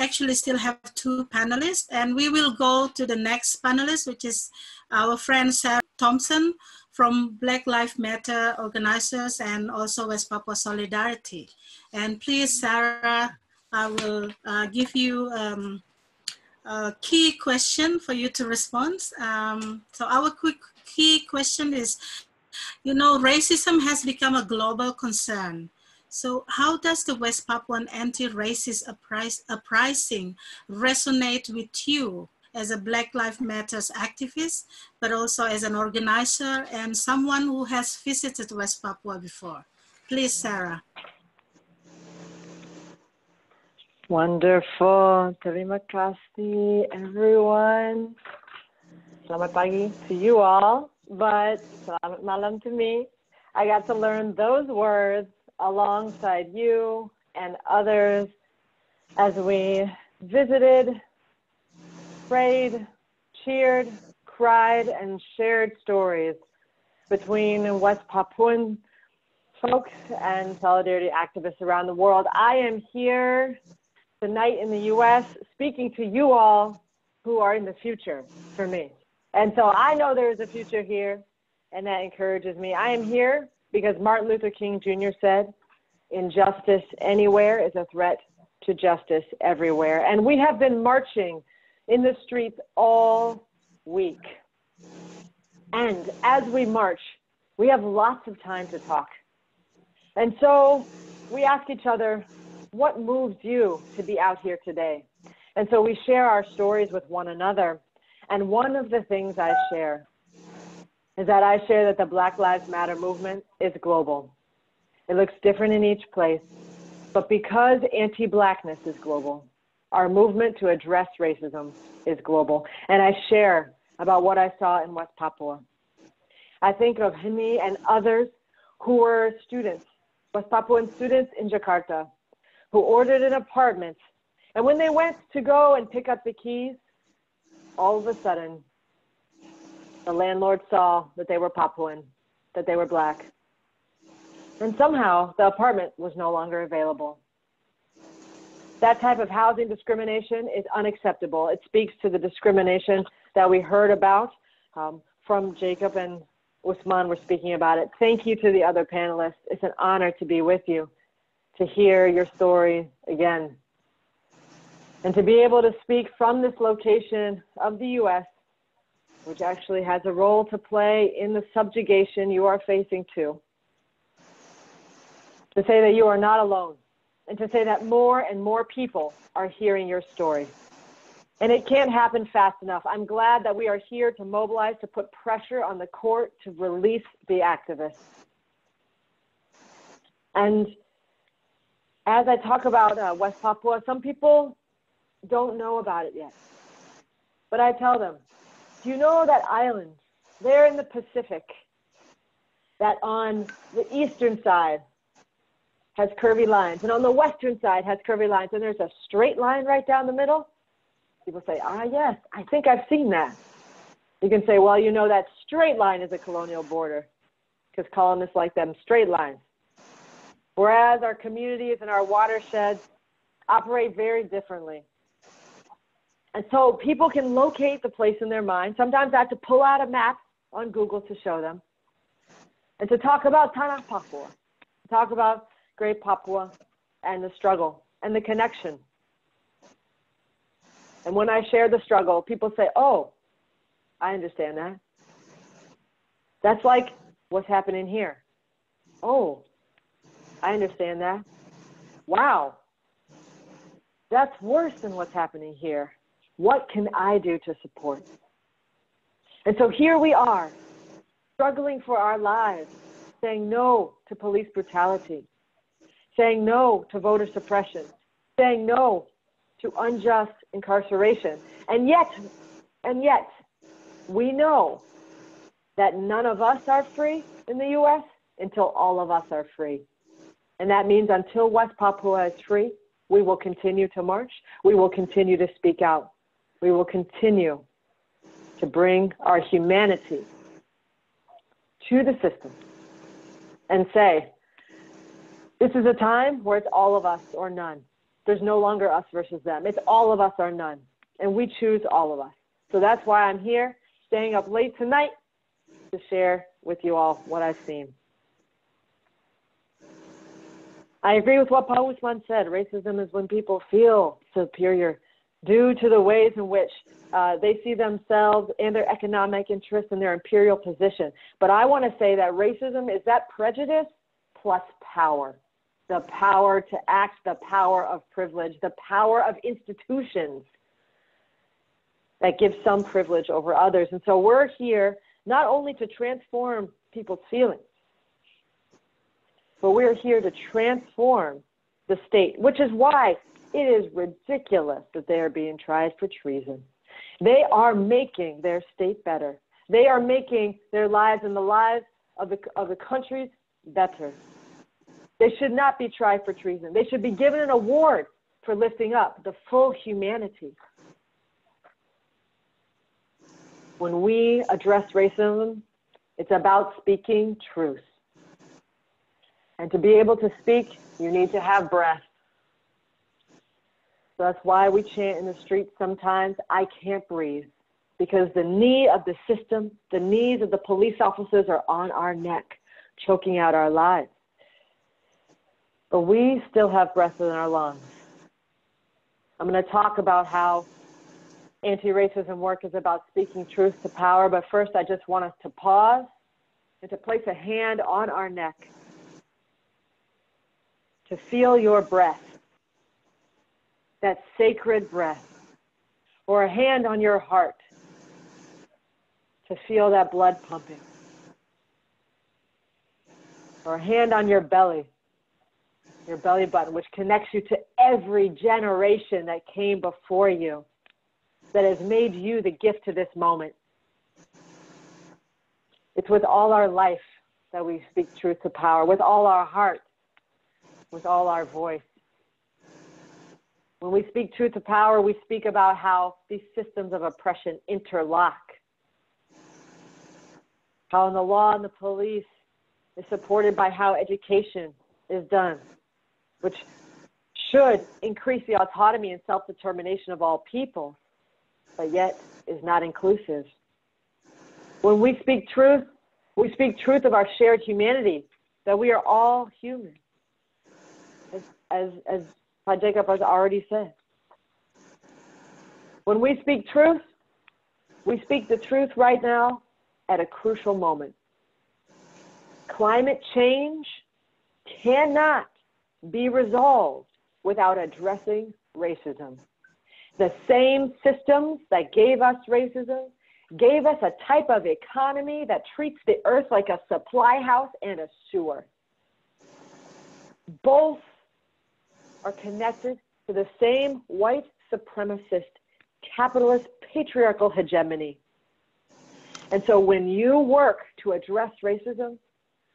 actually still have two panelists, and we will go to the next panelist, which is our friend Sarah Thompson from Black Lives Matter organizers and also West Papua Solidarity. And please, Sarah, I will uh, give you um, a key question for you to respond. Um, so our quick key question is, you know, racism has become a global concern. So how does the West Papuan anti-racist uprising resonate with you as a Black Lives Matters activist, but also as an organizer and someone who has visited West Papua before? Please, Sarah. Wonderful. Terima kasih, everyone. Selamat pagi to you all, but selamat malam to me. I got to learn those words alongside you and others as we visited, prayed, cheered, cried, and shared stories between West Papuan folks and solidarity activists around the world. I am here tonight in the US speaking to you all who are in the future for me. And so I know there is a future here, and that encourages me. I am here because Martin Luther King Jr. said, Injustice anywhere is a threat to justice everywhere. And we have been marching in the streets all week. And as we march, we have lots of time to talk. And so we ask each other, what moves you to be out here today? And so we share our stories with one another. And one of the things I share is that I share that the Black Lives Matter movement is global. It looks different in each place, but because anti blackness is global, our movement to address racism is global. And I share about what I saw in West Papua. I think of me and others who were students, West Papuan students in Jakarta, who ordered an apartment. And when they went to go and pick up the keys, all of a sudden, the landlord saw that they were Papuan, that they were black. And somehow the apartment was no longer available. That type of housing discrimination is unacceptable. It speaks to the discrimination that we heard about um, from Jacob and Usman were speaking about it. Thank you to the other panelists. It's an honor to be with you to hear your story again and to be able to speak from this location of the US, which actually has a role to play in the subjugation you are facing too. To say that you are not alone, and to say that more and more people are hearing your story. And it can't happen fast enough. I'm glad that we are here to mobilize, to put pressure on the court to release the activists. And as I talk about uh, West Papua, some people don't know about it yet. But I tell them, do you know that island there in the Pacific that on the eastern side has curvy lines and on the western side has curvy lines and there's a straight line right down the middle? People say, ah, yes, I think I've seen that. You can say, well, you know, that straight line is a colonial border because colonists like them straight lines. Whereas our communities and our watersheds operate very differently. And so people can locate the place in their mind. Sometimes I have to pull out a map on Google to show them. And to talk about Tanah Papua, talk about Great Papua and the struggle and the connection. And when I share the struggle, people say, oh, I understand that. That's like what's happening here. Oh, I understand that. Wow. That's worse than what's happening here. What can I do to support? And so here we are, struggling for our lives, saying no to police brutality, saying no to voter suppression, saying no to unjust incarceration. And yet, and yet, we know that none of us are free in the US until all of us are free. And that means until West Papua is free, we will continue to march. We will continue to speak out. We will continue to bring our humanity to the system and say, this is a time where it's all of us or none. there's no longer us versus them. It's all of us or none. And we choose all of us. So that's why I'm here, staying up late tonight to share with you all what I've seen. I agree with what Pak Usman said. Racism is when people feel superior due to the ways in which uh, they see themselves and their economic interests and their imperial position. But I want to say that racism is that prejudice plus power the power to act, the power of privilege, the power of institutions that give some privilege over others. And so we're here not only to transform people's feelings, but we're here to transform the state, which is why it is ridiculous that they are being tried for treason. They are making their state better. They are making their lives and the lives of the, of the countries better. They should not be tried for treason. They should be given an award for lifting up the full humanity. When we address racism, it's about speaking truth. And to be able to speak, you need to have breath. So that's why we chant in the streets sometimes, I can't breathe. Because the knee of the system, the knees of the police officers are on our neck, choking out our lives but we still have breath in our lungs. I'm going to talk about how anti racism work is about speaking truth to power, but first, I just want us to pause and to place a hand on our neck to feel your breath, that sacred breath, or a hand on your heart to feel that blood pumping, or a hand on your belly your belly button, which connects you to every generation that came before you, that has made you the gift to this moment. It's with all our life that we speak truth to power, with all our heart, with all our voice. When we speak truth to power, we speak about how these systems of oppression interlock. How in the law and the police is supported by how education is done which should increase the autonomy and self determination of all people, but yet is not inclusive. When we speak truth, we speak truth of our shared humanity, that we are all human, as, as, as Jacob has already said. When we speak truth, we speak the truth right now at a crucial moment. Climate change cannot be resolved without addressing racism. The same systems that gave us racism gave us a type of economy that treats the earth like a supply house and a sewer. Both are connected to the same white supremacist, capitalist, patriarchal hegemony. And so when you work to address racism,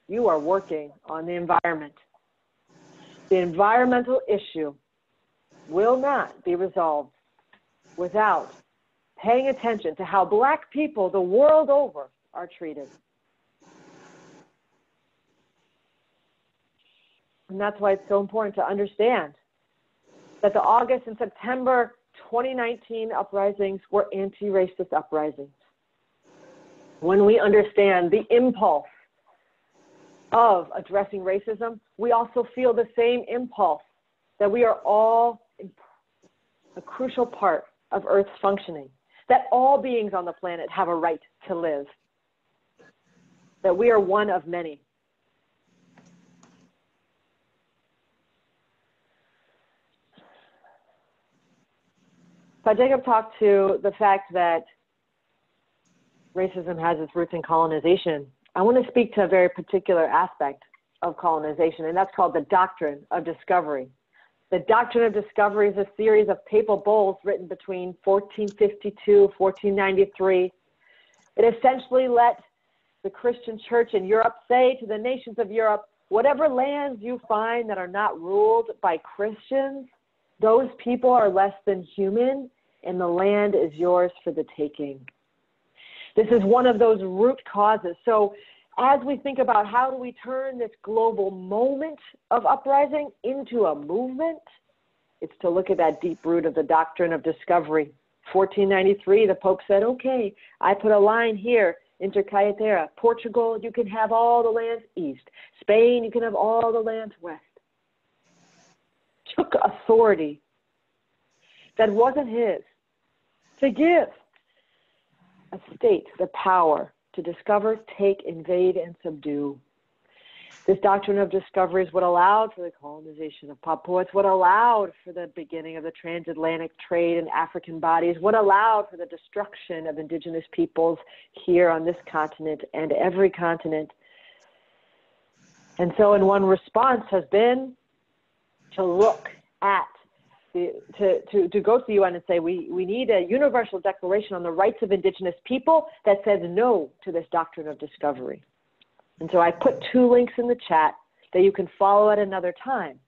you are working on the environment the environmental issue will not be resolved without paying attention to how black people the world over are treated. And that's why it's so important to understand that the August and September 2019 uprisings were anti racist uprisings. When we understand the impulse of addressing racism, we also feel the same impulse that we are all a crucial part of Earth's functioning, that all beings on the planet have a right to live, that we are one of many. So Jacob talked to the fact that racism has its roots in colonization I want to speak to a very particular aspect of colonization, and that's called the doctrine of discovery. The doctrine of discovery is a series of papal bulls written between 1452 1493. It essentially let the Christian church in Europe say to the nations of Europe, whatever lands you find that are not ruled by Christians, those people are less than human, and the land is yours for the taking. This is one of those root causes. So, as we think about how do we turn this global moment of uprising into a movement, It's to look at that deep root of the doctrine of discovery. 1493, the Pope said, okay, I put a line here, Inter caetera. Portugal, you can have all the lands east. Spain, you can have all the lands west. Took authority that wasn't his to give a state the power to discover, take, invade, and subdue. This doctrine of discovery is what allowed for the colonization of Papua. It's what allowed for the beginning of the transatlantic trade in African bodies, what allowed for the destruction of indigenous peoples here on this continent and every continent. And so, in one response, has been to look at the, to, to, to go to the UN and say we, we need a universal declaration on the rights of indigenous people that says no to this doctrine of discovery. And so I put two links in the chat that you can follow at another time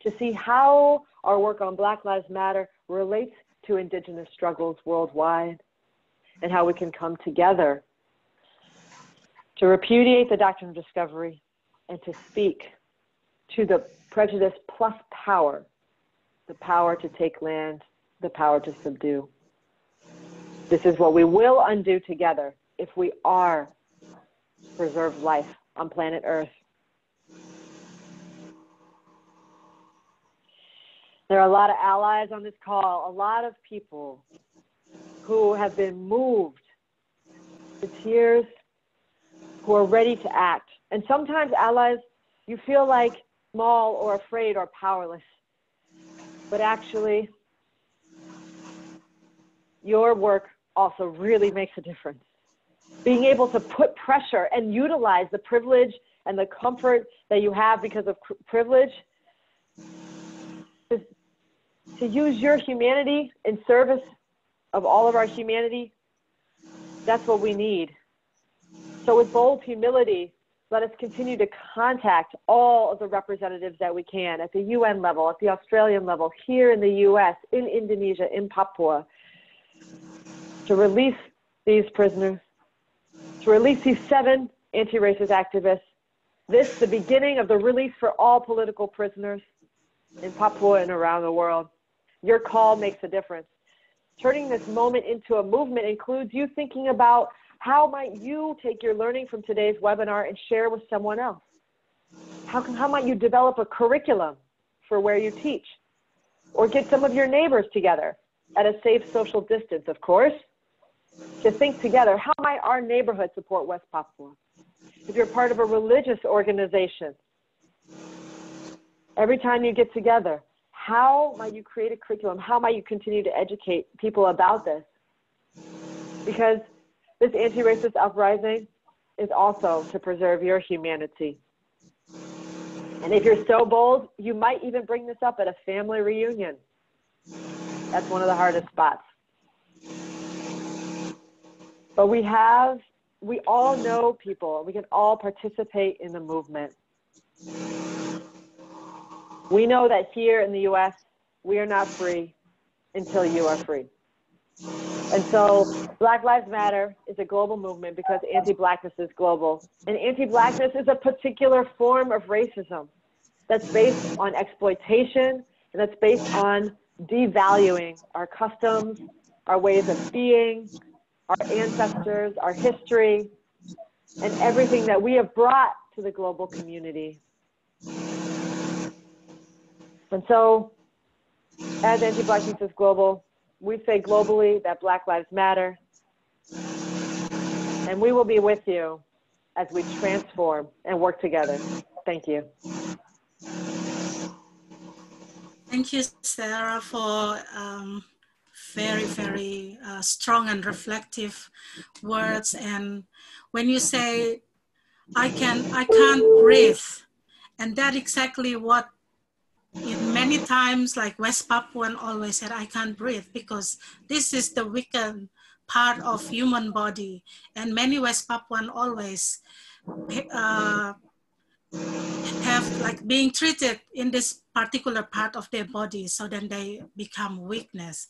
to see how our work on Black Lives Matter relates to Indigenous struggles worldwide and how we can come together to repudiate the doctrine of discovery and to speak to the prejudice plus power the power to take land, the power to subdue. This is what we will undo together if we are preserve life on planet Earth. There are a lot of allies on this call, a lot of people who have been moved to tears, who are ready to act. And sometimes, allies, you feel like small or afraid or powerless. But actually, your work also really makes a difference. Being able to put pressure and utilize the privilege and the comfort that you have because of privilege to, to use your humanity in service of all of our humanity that's what we need. So with bold humility let us continue to contact all of the representatives that we can at the UN level, at the Australian level, here in the US, in Indonesia, in Papua, to release these prisoners to release these seven anti racist activists. This, is the beginning of the release for all political prisoners in Papua and around the world. Your call makes a difference. Turning this moment into a movement includes you thinking about how might you take your learning from today's webinar and share with someone else? How, can, how might you develop a curriculum for where you teach? Or get some of your neighbors together at a safe social distance, of course, to think together how might our neighborhood support West Papua? If you're part of a religious organization, every time you get together, how might you create a curriculum? How might you continue to educate people about this? Because this anti racist uprising is also to preserve your humanity. And if you're so bold, you might even bring this up at a family reunion. That's one of the hardest spots. But we have, we all know people. We can all participate in the movement. We know that here in the US, we are not free until you are free. And so Black Lives Matter is a global movement because anti blackness is global. And anti blackness is a particular form of racism that's based on exploitation and that's based on devaluing our customs, our ways of being, our ancestors, our history, and everything that we have brought to the global community. And so, as Anti Blackness is Global, we say globally that Black Lives Matter. And we will be with you as we transform and work together. Thank you. Thank you, Sarah, for um, very very uh, strong and reflective words and when you say i can i can't breathe and that exactly what many times like west papuan always said i can't breathe because this is the weakened part of human body. And many west papuan always uh, have like being treated in this particular part of their body so then they become weakness